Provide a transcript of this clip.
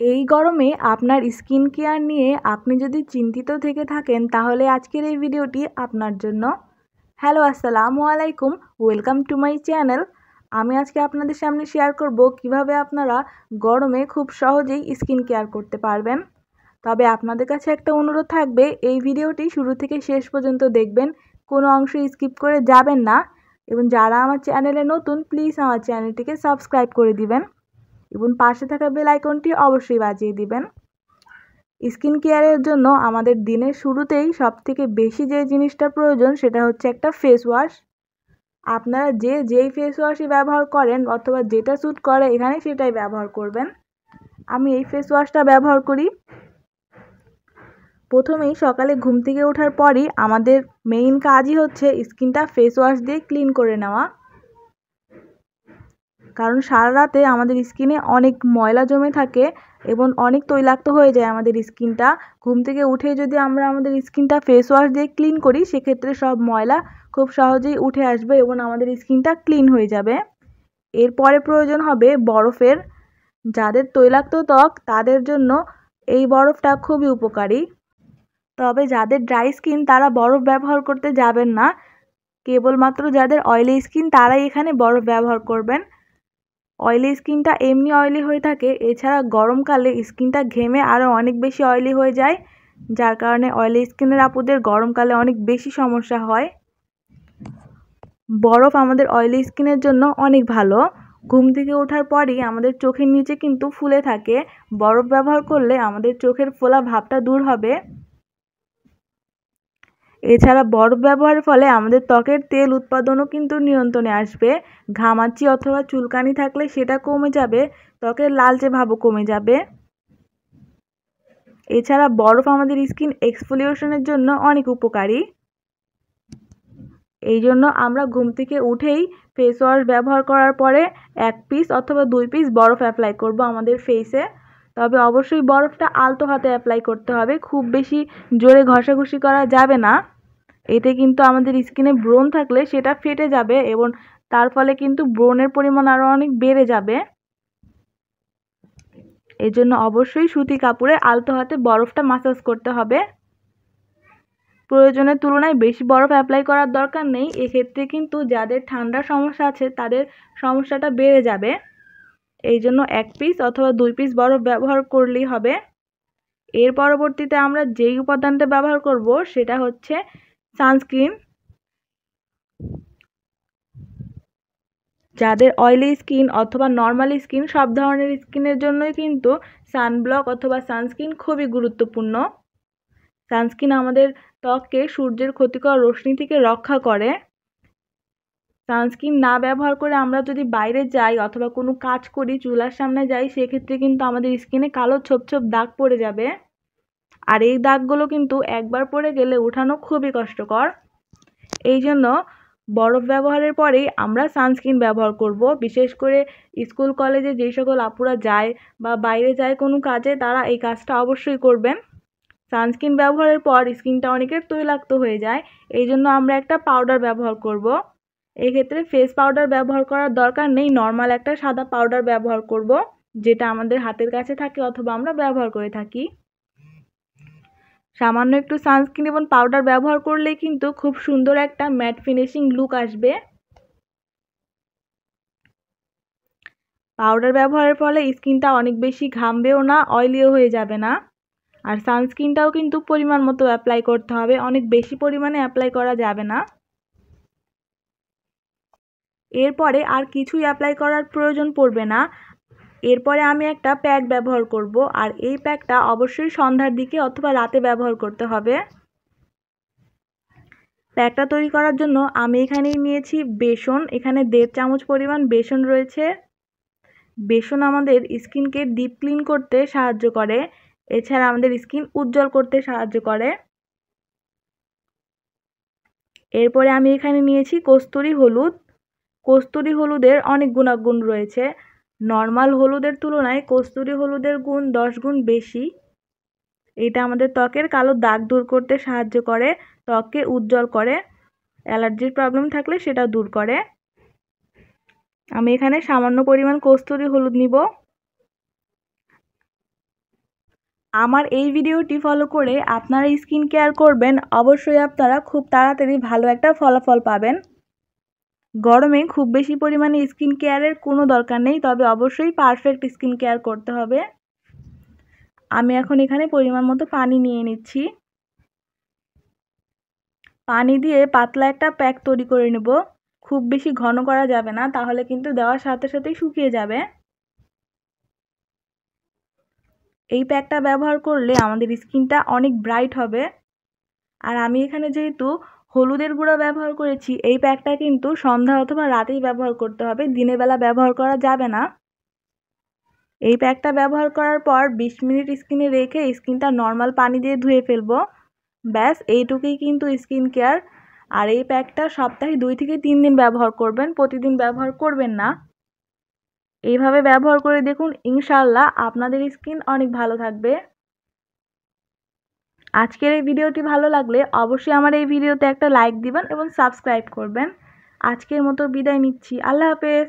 এই গরমে আপনার স্কিন কেয়ার নিয়ে আপনি যদি চিন্তিত থেকে থাকেন, তাহলে আজকের এই ভিডিওটি আপনার জন্য। হ্যালো, আসসালামু আলাইকুম। ওয়েলকাম টু মাই চ্যানেল আমি আজকে আপনাদের সামনে শেয়ার করব কীভাবে আপনারা গরমে খুব সহজেই স্কিন কেয়ার করতে পারবেন। তবে আপনাদের কাছে একটা অনুরোধ থাকবে, এই ভিডিওটি শুরু থেকে শেষ পর্যন্ত দেখবেন, কোনো অংশ স্কিপ করে যাবেন না। এবং যারা আমার চ্যানেলে নতুন প্লিজ আমার চ্যানেলটিকে সাবস্ক্রাইব করে দিবেন। এবং পাশে থাকা বেল আইকনটি অবশ্যই বাজিয়ে দিবেন। স্কিন কেয়ারের জন্য আমাদের দিনের শুরুতেই সবথেকে বেশি যে জিনিসটা প্রয়োজন সেটা হচ্ছে একটা ফেস ওয়াশ আপনারা যে যেই ফেস ওয়াশই ব্যবহার করেন অথবা যেটা স্যুট করে এখানে সেটাই ব্যবহার করবেন। আমি এই ফেস ওয়াশটা ব্যবহার করি। প্রথমেই সকালে ঘুম থেকে ওঠার পরই আমাদের মেইন কাজই হচ্ছে স্কিনটা ফেস ওয়াশ দিয়ে ক্লিন করে নেওয়া। কারণ সারা রাতে আমাদের স্কিনে অনেক ময়লা জমে থাকে এবং অনেক তৈলাক্ত হয়ে যায় আমাদের স্কিনটা। ঘুম থেকে উঠে যদি আমরা আমাদের স্কিনটা ফেস ওয়াশ দিয়ে ক্লিন করি, সেক্ষেত্রে সব ময়লা খুব সহজেই উঠে আসবে এবং আমাদের স্কিনটা ক্লিন হয়ে যাবে। এরপরে প্রয়োজন হবে বরফের। যাদের তৈলাক্ত ত্বক, তাদের জন্য এই বরফটা খুবই উপকারী। তবে যাদের ড্রাই স্কিন তারা বরফ ব্যবহার করতে যাবেন না। কেবলমাত্র যাদের অয়েলি স্কিন তারাই এখানে বরফ ব্যবহার করবেন। অয়েলি স্কিনটা এমনি অয়েলি হয়ে থাকে, এছাড়া গরমকালে স্কিনটা ঘেমে আরও অনেক বেশি অয়েলি হয়ে যায়, যার কারণে অয়েলি স্কিনের আপুদের গরমকালে অনেক বেশি সমস্যা হয়। বরফ আমাদের অয়েলি স্কিনের জন্য অনেক ভালো। ঘুম থেকে ওঠার পরই আমাদের চোখের নিচে কিন্তু ফুলে থাকে। বরফ ব্যবহার করলে আমাদের চোখের ফোলা ভাবটা দূর হবে। এছাড়া বরফ ব্যবহারের ফলে আমাদের ত্বকের তেল উৎপাদনও কিন্তু নিয়ন্ত্রণে আসবে। ঘামাচি অথবা চুলকানি থাকলে সেটা কমে যাবে, ত্বকের লালচে ভাবও কমে যাবে। এছাড়া বরফ আমাদের স্কিন এক্সফোলিউশনের জন্য অনেক উপকারী। এই জন্য আমরা ঘুম থেকে উঠেই ফেস ওয়াশ ব্যবহার করার পরে এক পিস অথবা দুই পিস বরফ অ্যাপ্লাই করব আমাদের ফেসে তবে অবশ্যই বরফটা আলতো হাতে অ্যাপ্লাই করতে হবে। খুব বেশি জোরে ঘষাঘষি করা যাবে না। এতে কিন্তু আমাদের স্কিনে ব্রণ থাকলে সেটা ফেটে যাবে এবং তার ফলে কিন্তু ব্রণের পরিমাণ আরও অনেক বেড়ে যাবে। এই জন্য অবশ্যই সুতি কাপড়ে আলতো হাতে বরফটা মাসাজ করতে হবে। প্রয়োজনের তুলনায় বেশি বরফ অ্যাপ্লাই করার দরকার নেই। এক্ষেত্রে কিন্তু যাদের ঠান্ডার সমস্যা আছে তাদের সমস্যাটা বেড়ে যাবে। এই জন্য এক পিস অথবা দুই পিস বরফ ব্যবহার করলেই হবে। এর পরবর্তীতে আমরা যেই উপাদানটা ব্যবহার করব সেটা হচ্ছে সানস্ক্রিন যাদের অয়েলি স্কিন অথবা নর্মাল স্কিন সব ধরনের স্কিনের জন্যই কিন্তু সানব্লক অথবা সানস্ক্রিন খুবই গুরুত্বপূর্ণ। সানস্ক্রিন আমাদের ত্বককে সূর্যের ক্ষতিকর রশ্মি থেকে রক্ষা করে। সানস্ক্রিন না ব্যবহার করে আমরা যদি বাইরে যাই অথবা কোনো কাজ করি, চুলার সামনে যাই, সেক্ষেত্রে কিন্তু আমাদের স্কিনে কালো ছোপ ছোপ দাগ পড়ে যাবে। আর এই দাগগুলো কিন্তু একবার পড়ে গেলে উঠানো খুবই কষ্টকর। এই জন্য বরফ ব্যবহারের পরেই আমরা সানস্ক্রিন ব্যবহার করব। বিশেষ করে স্কুল, কলেজে যেই সকল আপুরা যায় বা বাইরে যায় কোনো কাজে, তারা এই কাজটা অবশ্যই করবেন। সানস্ক্রিন ব্যবহারের পর স্কিনটা অনেকের তৈলাক্ত হয়ে যায়। এই জন্য আমরা একটা পাউডার ব্যবহার করব। এক্ষেত্রে ফেস পাউডার ব্যবহার করার দরকার নেই। নর্মাল একটা সাদা পাউডার ব্যবহার করব, যেটা আমাদের হাতের কাছে থাকে অথবা আমরা ব্যবহার করে থাকি। সামান্য একটু সানস্ক্রিন এবং পাউডার ব্যবহার করলে কিন্তু খুব সুন্দর একটা ম্যাট ফিনিশিং লুক আসবে। পাউডার ব্যবহারের ফলে স্কিনটা অনেক বেশি ঘামবেও না অয়েলিও হয়ে যাবে না। আর সানস্ক্রিনটাও কিন্তু পরিমাণ মতো অ্যাপ্লাই করতে হবে, অনেক বেশি পরিমাণে অ্যাপ্লাই করা যাবে না। এরপরে আর কিছুই অ্যাপ্লাই করার প্রয়োজন পড়বে না। এরপরে আমি একটা প্যাক ব্যবহার করব, আর এই প্যাকটা অবশ্যই সন্ধ্যার দিকে অথবা রাতে ব্যবহার করতে হবে। প্যাকটা তৈরি করার জন্য আমি এখানেই নিয়েছি বেসন, এখানে দেড় চামচ পরিমাণ বেসন রয়েছে। বেসন আমাদের স্কিনকে ডিপ ক্লিন করতে সাহায্য করে, এছাড়া আমাদের স্কিন উজ্জ্বল করতে সাহায্য করে। এরপরে আমি এখানে নিয়েছি কস্তুরি হলুদ। কস্তুরি হলুদের অনেক গুণাগুণ রয়েছে। নর্মাল হলুদের তুলনায় কস্তুরি হলুদের গুণ দশ গুণ বেশি। এটা আমাদের ত্বকের কালো দাগ দূর করতে সাহায্য করে, ত্বককে উজ্জ্বল করে। অ্যালার্জির প্রবলেম থাকলে সেটা দূর করে। আমি এখানে সামান্য পরিমাণ কস্তুরি হলুদ নিব। আমার এই ভিডিওটি ফলো করে আপনারা স্কিন কেয়ার করবেন। অবশ্যই আপনারা খুব তাড়াতাড়ি ভালো একটা ফলাফল পাবেন। গরমে খুব বেশি পরিমাণে স্কিন কেয়ারের কোনো দরকার নেই, তবে অবশ্যই পারফেক্ট স্কিন কেয়ার করতে হবে। আমি এখন এখানে পরিমাণ মতো পানি নিয়ে নিচ্ছি। পানি দিয়ে পাতলা একটা প্যাক তৈরি করে নেব। খুব বেশি ঘন করা যাবে না, তাহলে কিন্তু দেওয়ার সাথে সাথেই শুকিয়ে যাবে। এই প্যাকটা ব্যবহার করলে আমাদের স্কিনটা অনেক ব্রাইট হবে। আর আমি এখানে যেহেতু হলুদের গুঁড়া ব্যবহার করেছি। এই প্যাকটা কিন্তু সন্ধ্যা অথবা রাতেই ব্যবহার করতে হবে। দিনের বেলা ব্যবহার করা যাবে না। এই প্যাকটা ব্যবহার করার পর বিশ মিনিট স্কিনে রেখে স্কিনটা নর্মাল পানি দিয়ে ধুয়ে ফেলব। ব্যাস, এইটুকুই কিন্তু স্কিন কেয়ার আর এই প্যাকটা সপ্তাহে দুই থেকে তিন দিন ব্যবহার করবেন, প্রতিদিন ব্যবহার করবেন না। এইভাবে ব্যবহার করে দেখুন ইনশাল্লাহ আপনাদের স্কিন অনেক ভালো থাকবে। আজকের এই ভিডিওটি ভালো লাগলে অবশ্যই আমার এই ভিডিওতে একটা লাইক দিবেন এবং সাবস্ক্রাইব করবেন। আজকের মতো বিদায় নিচ্ছি। আল্লাহ হাফেজ।